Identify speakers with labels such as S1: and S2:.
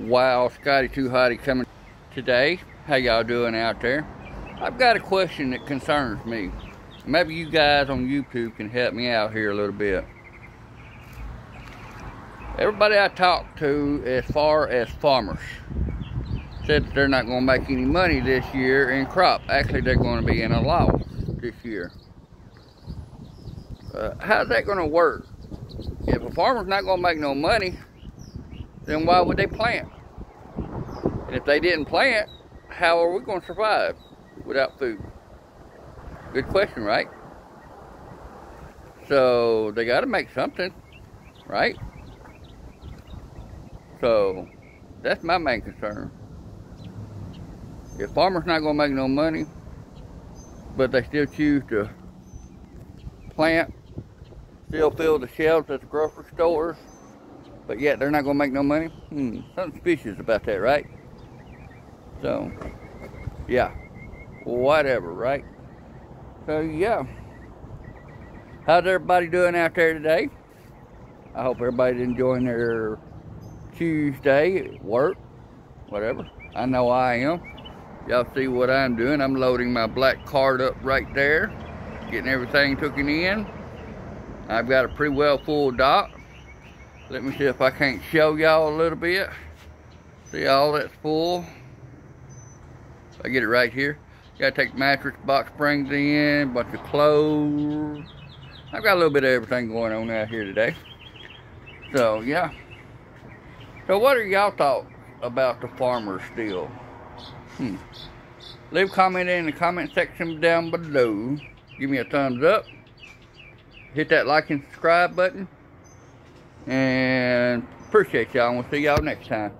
S1: Wow, Scotty Too Hotty coming today. How y'all doing out there? I've got a question that concerns me. Maybe you guys on YouTube can help me out here a little bit. Everybody I talk to as far as farmers said they're not going to make any money this year in crop. Actually, they're going to be in a loss this year. Uh, how's that going to work? If a farmer's not going to make no money, then why would they plant? And if they didn't plant, how are we going to survive without food? Good question, right? So they got to make something, right? So that's my main concern. If farmers not going to make no money, but they still choose to plant, still fill the shelves at the grocery stores, but yet they're not going to make no money, hmm, something suspicious about that, right? So, yeah, whatever, right? So, yeah. How's everybody doing out there today? I hope everybody's enjoying their Tuesday at work, whatever. I know I am. Y'all see what I'm doing. I'm loading my black cart up right there, getting everything taken in. I've got a pretty well full dock. Let me see if I can't show y'all a little bit. See all that's full. I get it right here. Gotta take mattress, box springs in, bunch of clothes. I've got a little bit of everything going on out here today. So, yeah. So what are y'all thoughts about the farmer still? Hmm. Leave a comment in the comment section down below. Give me a thumbs up. Hit that like and subscribe button. And appreciate y'all. We'll see y'all next time.